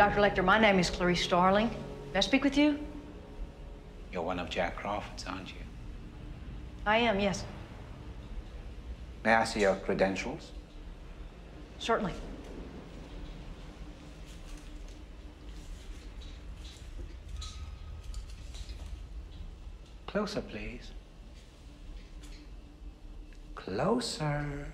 Dr. Lecter, my name is Clarice Starling. May I speak with you? You're one of Jack Crawford's, aren't you? I am, yes. May I see your credentials? Certainly. Closer, please. Closer.